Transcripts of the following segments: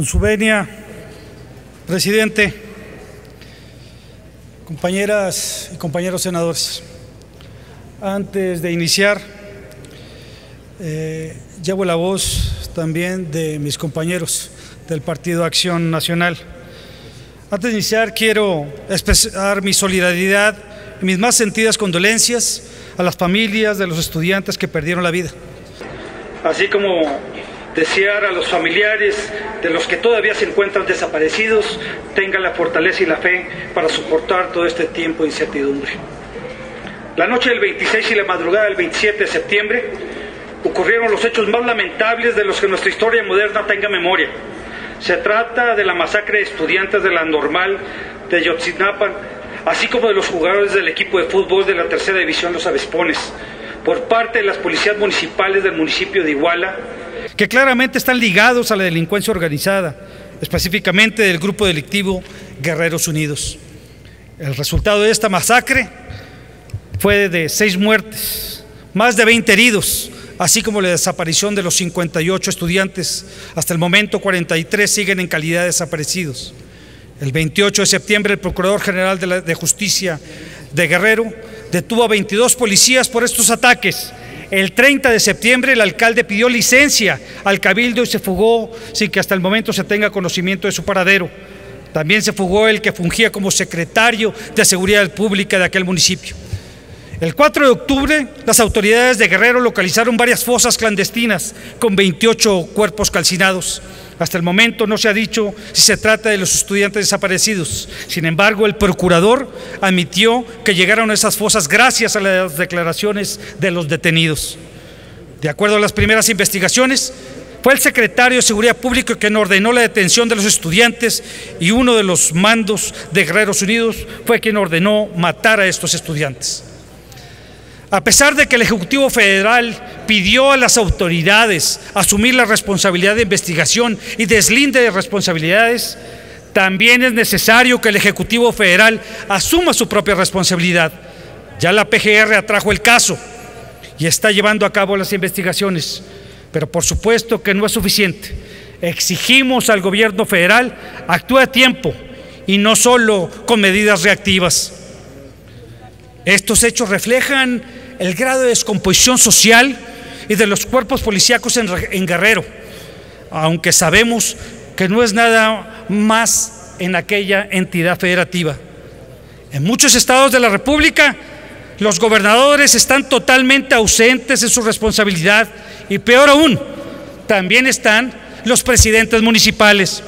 Con su venia, presidente, compañeras y compañeros senadores, antes de iniciar, eh, llevo la voz también de mis compañeros del Partido Acción Nacional. Antes de iniciar, quiero expresar mi solidaridad y mis más sentidas condolencias a las familias de los estudiantes que perdieron la vida. Así como desear a los familiares de los que todavía se encuentran desaparecidos tengan la fortaleza y la fe para soportar todo este tiempo de incertidumbre. La noche del 26 y la madrugada del 27 de septiembre ocurrieron los hechos más lamentables de los que nuestra historia moderna tenga memoria. Se trata de la masacre de estudiantes de la normal de Yotzinapan, así como de los jugadores del equipo de fútbol de la tercera división Los Avespones, por parte de las policías municipales del municipio de Iguala, que claramente están ligados a la delincuencia organizada, específicamente del grupo delictivo Guerreros Unidos. El resultado de esta masacre fue de seis muertes, más de 20 heridos, así como la desaparición de los 58 estudiantes. Hasta el momento 43 siguen en calidad de desaparecidos. El 28 de septiembre el Procurador General de, de Justicia de Guerrero detuvo a 22 policías por estos ataques el 30 de septiembre el alcalde pidió licencia al cabildo y se fugó sin que hasta el momento se tenga conocimiento de su paradero. También se fugó el que fungía como secretario de Seguridad Pública de aquel municipio. El 4 de octubre, las autoridades de Guerrero localizaron varias fosas clandestinas con 28 cuerpos calcinados. Hasta el momento no se ha dicho si se trata de los estudiantes desaparecidos. Sin embargo, el procurador admitió que llegaron a esas fosas gracias a las declaraciones de los detenidos. De acuerdo a las primeras investigaciones, fue el secretario de Seguridad Pública quien ordenó la detención de los estudiantes y uno de los mandos de Guerreros Unidos fue quien ordenó matar a estos estudiantes. A pesar de que el Ejecutivo Federal pidió a las autoridades asumir la responsabilidad de investigación y deslinde de responsabilidades, también es necesario que el Ejecutivo Federal asuma su propia responsabilidad. Ya la PGR atrajo el caso y está llevando a cabo las investigaciones, pero por supuesto que no es suficiente. Exigimos al gobierno federal actúe a tiempo y no solo con medidas reactivas. Estos hechos reflejan el grado de descomposición social y de los cuerpos policíacos en, en, Guerrero, aunque sabemos que no es nada más en aquella entidad federativa. En muchos estados de la República, los gobernadores están totalmente ausentes de su responsabilidad y peor aún, también están los presidentes municipales.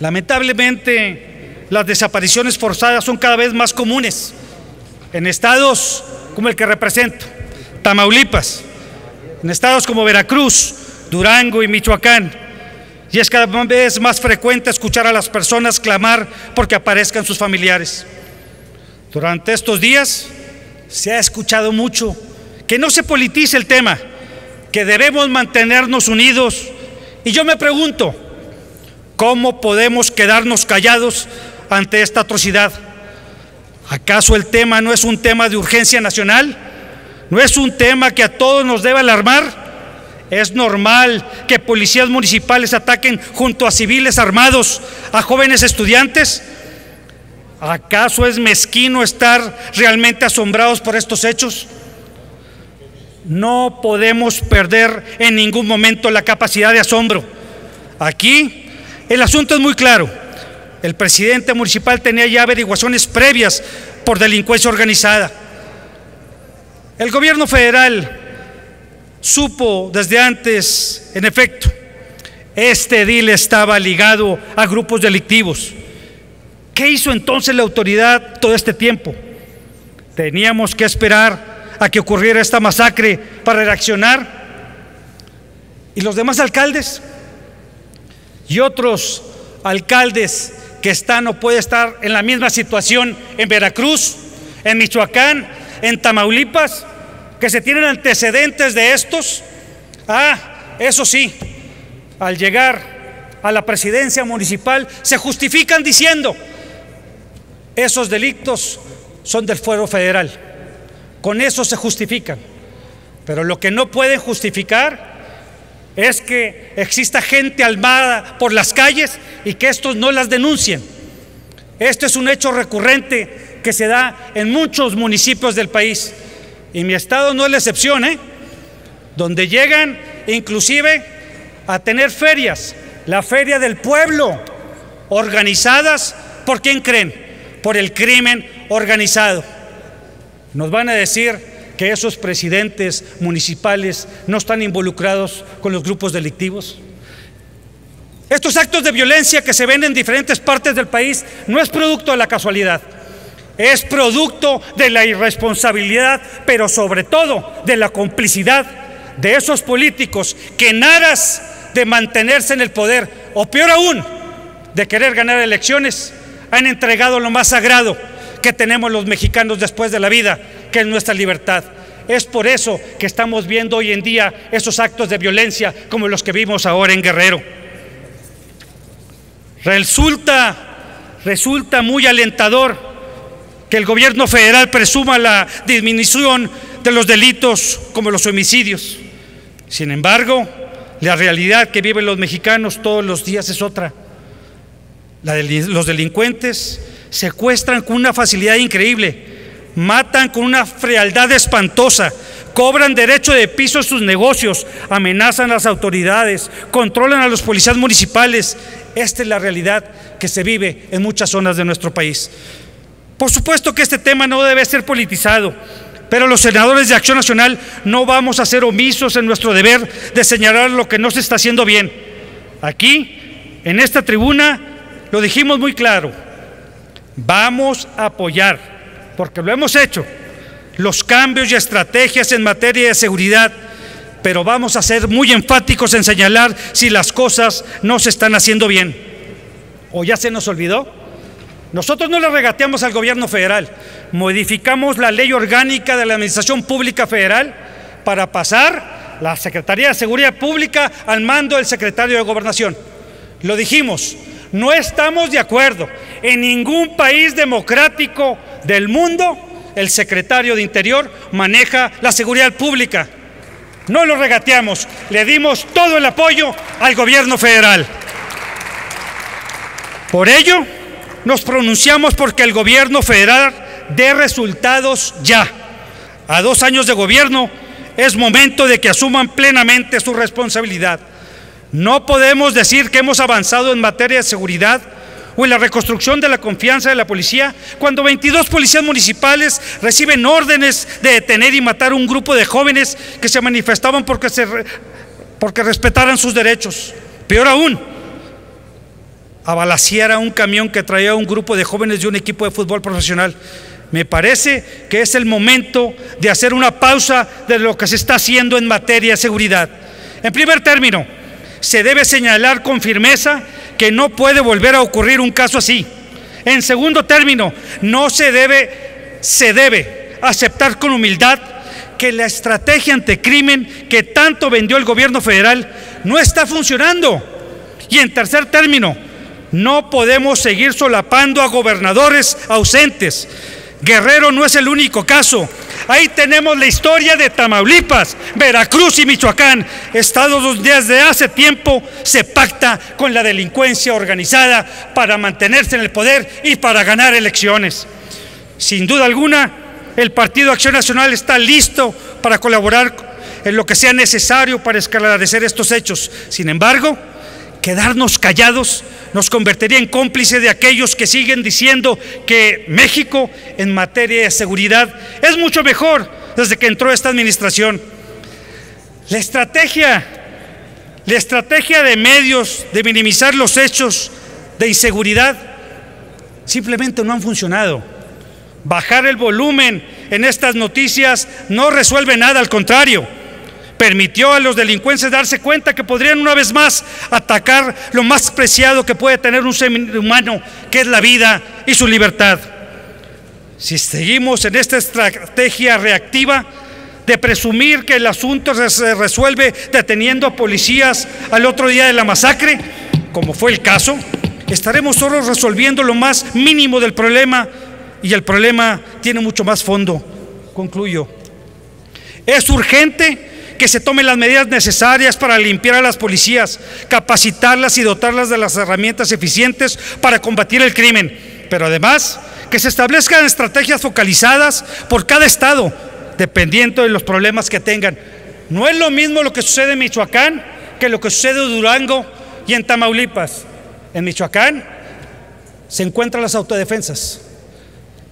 Lamentablemente, las desapariciones forzadas son cada vez más comunes en estados como el que represento, Tamaulipas, en estados como Veracruz, Durango y Michoacán. Y es cada vez más frecuente escuchar a las personas clamar porque aparezcan sus familiares. Durante estos días se ha escuchado mucho que no se politice el tema, que debemos mantenernos unidos. Y yo me pregunto, ¿cómo podemos quedarnos callados ante esta atrocidad? ¿Acaso el tema no es un tema de urgencia nacional? ¿No es un tema que a todos nos debe alarmar? ¿Es normal que policías municipales ataquen junto a civiles armados a jóvenes estudiantes? ¿Acaso es mezquino estar realmente asombrados por estos hechos? No podemos perder en ningún momento la capacidad de asombro. Aquí el asunto es muy claro. El presidente municipal tenía ya averiguaciones previas por delincuencia organizada. El gobierno federal supo desde antes, en efecto, este deal estaba ligado a grupos delictivos. ¿Qué hizo entonces la autoridad todo este tiempo? Teníamos que esperar a que ocurriera esta masacre para reaccionar. ¿Y los demás alcaldes? Y otros alcaldes que están o puede estar en la misma situación en Veracruz, en Michoacán, en Tamaulipas, que se tienen antecedentes de estos. Ah, eso sí, al llegar a la presidencia municipal se justifican diciendo, esos delitos son del fuero federal. Con eso se justifican. Pero lo que no pueden justificar es que exista gente armada por las calles y que estos no las denuncien. Esto es un hecho recurrente que se da en muchos municipios del país. Y mi estado no es la excepción, ¿eh? Donde llegan inclusive a tener ferias, la feria del pueblo, organizadas por quién creen? Por el crimen organizado. Nos van a decir que esos presidentes municipales no están involucrados con los grupos delictivos. Estos actos de violencia que se ven en diferentes partes del país no es producto de la casualidad, es producto de la irresponsabilidad, pero sobre todo de la complicidad de esos políticos que en aras de mantenerse en el poder, o peor aún, de querer ganar elecciones, han entregado lo más sagrado que tenemos los mexicanos después de la vida, que es nuestra libertad. Es por eso que estamos viendo hoy en día esos actos de violencia como los que vimos ahora en Guerrero. Resulta, resulta muy alentador que el gobierno federal presuma la disminución de los delitos como los homicidios. Sin embargo, la realidad que viven los mexicanos todos los días es otra. los delincuentes secuestran con una facilidad increíble, matan con una frialdad espantosa, cobran derecho de piso en sus negocios, amenazan a las autoridades, controlan a los policías municipales. Esta es la realidad que se vive en muchas zonas de nuestro país. Por supuesto que este tema no debe ser politizado, pero los senadores de Acción Nacional no vamos a ser omisos en nuestro deber de señalar lo que no se está haciendo bien. Aquí, en esta tribuna, lo dijimos muy claro, vamos a apoyar, porque lo hemos hecho, los cambios y estrategias en materia de seguridad, pero vamos a ser muy enfáticos en señalar si las cosas no se están haciendo bien. ¿O ya se nos olvidó? Nosotros no le regateamos al gobierno federal, modificamos la ley orgánica de la Administración Pública Federal para pasar la Secretaría de Seguridad Pública al mando del secretario de Gobernación. Lo dijimos, no estamos de acuerdo. En ningún país democrático del mundo el secretario de Interior maneja la seguridad pública. No lo regateamos, le dimos todo el apoyo al gobierno federal. Por ello, nos pronunciamos porque el gobierno federal dé resultados ya. A dos años de gobierno es momento de que asuman plenamente su responsabilidad. No podemos decir que hemos avanzado en materia de seguridad o en la reconstrucción de la confianza de la policía, cuando 22 policías municipales reciben órdenes de detener y matar a un grupo de jóvenes que se manifestaban porque, se, porque respetaran sus derechos. Peor aún, a un camión que traía a un grupo de jóvenes de un equipo de fútbol profesional. Me parece que es el momento de hacer una pausa de lo que se está haciendo en materia de seguridad. En primer término, se debe señalar con firmeza que no puede volver a ocurrir un caso así. En segundo término, no se debe, se debe aceptar con humildad que la estrategia anticrimen que tanto vendió el gobierno federal no está funcionando. Y en tercer término, no podemos seguir solapando a gobernadores ausentes. Guerrero no es el único caso. Ahí tenemos la historia de Tamaulipas, Veracruz y Michoacán, estados donde desde hace tiempo se pacta con la delincuencia organizada para mantenerse en el poder y para ganar elecciones. Sin duda alguna, el Partido Acción Nacional está listo para colaborar en lo que sea necesario para esclarecer estos hechos. Sin embargo, quedarnos callados nos convertiría en cómplice de aquellos que siguen diciendo que México en materia de seguridad es mucho mejor desde que entró esta administración. La estrategia, la estrategia de medios de minimizar los hechos de inseguridad simplemente no han funcionado. Bajar el volumen en estas noticias no resuelve nada, al contrario permitió a los delincuentes darse cuenta que podrían una vez más atacar lo más preciado que puede tener un ser humano, que es la vida y su libertad. Si seguimos en esta estrategia reactiva de presumir que el asunto se resuelve deteniendo a policías al otro día de la masacre, como fue el caso, estaremos solo resolviendo lo más mínimo del problema y el problema tiene mucho más fondo. Concluyo. Es urgente que se tomen las medidas necesarias para limpiar a las policías, capacitarlas y dotarlas de las herramientas eficientes para combatir el crimen. Pero además, que se establezcan estrategias focalizadas por cada estado, dependiendo de los problemas que tengan. No es lo mismo lo que sucede en Michoacán que lo que sucede en Durango y en Tamaulipas. En Michoacán se encuentran las autodefensas.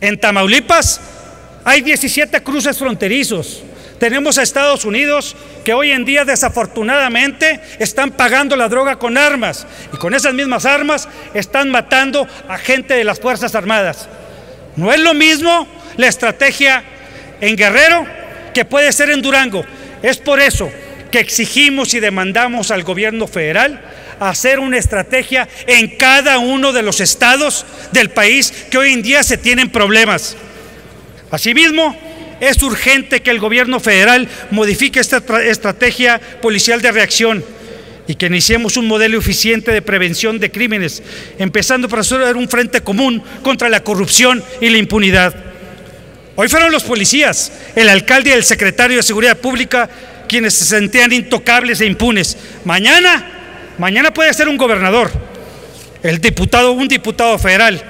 En Tamaulipas hay 17 cruces fronterizos. Tenemos a Estados Unidos que hoy en día desafortunadamente están pagando la droga con armas y con esas mismas armas están matando a gente de las Fuerzas Armadas. No es lo mismo la estrategia en Guerrero que puede ser en Durango. Es por eso que exigimos y demandamos al gobierno federal hacer una estrategia en cada uno de los estados del país que hoy en día se tienen problemas. Asimismo, es urgente que el gobierno federal modifique esta estrategia policial de reacción y que iniciemos un modelo eficiente de prevención de crímenes, empezando por hacer un frente común contra la corrupción y la impunidad. Hoy fueron los policías, el alcalde y el secretario de Seguridad Pública quienes se sentían intocables e impunes. Mañana, mañana puede ser un gobernador, el diputado, un diputado federal,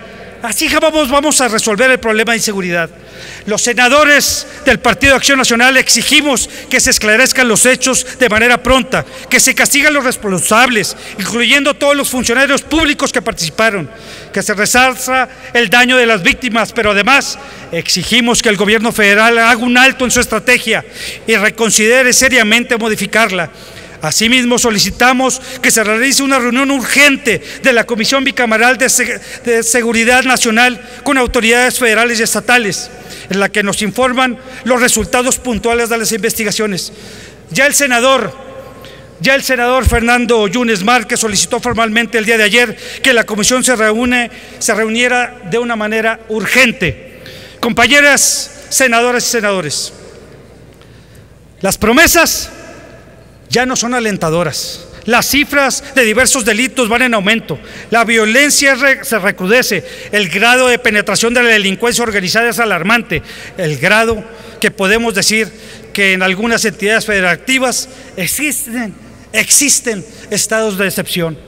Así vamos, vamos a resolver el problema de inseguridad. Los senadores del Partido de Acción Nacional exigimos que se esclarezcan los hechos de manera pronta, que se castiguen los responsables, incluyendo todos los funcionarios públicos que participaron, que se resalza el daño de las víctimas, pero además exigimos que el gobierno federal haga un alto en su estrategia y reconsidere seriamente modificarla Asimismo, solicitamos que se realice una reunión urgente de la Comisión Bicameral de, Seguridad Nacional con autoridades federales y estatales, en la que nos informan los resultados puntuales de las investigaciones. Ya el senador, ya el senador Fernando Yunes Márquez solicitó formalmente el día de ayer que la comisión se, reúne, se reuniera de una manera urgente. Compañeras senadoras y senadores, las promesas ya no son alentadoras. Las cifras de diversos delitos van en aumento, la violencia se recrudece, el grado de penetración de la delincuencia organizada es alarmante, el grado que podemos decir que en algunas entidades federativas existen, existen estados de excepción.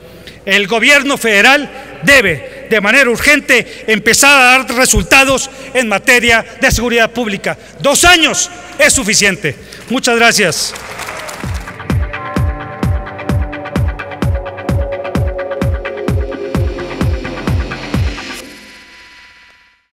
El gobierno federal debe de manera urgente empezar a dar resultados en materia de seguridad pública. Dos años es suficiente. Muchas gracias.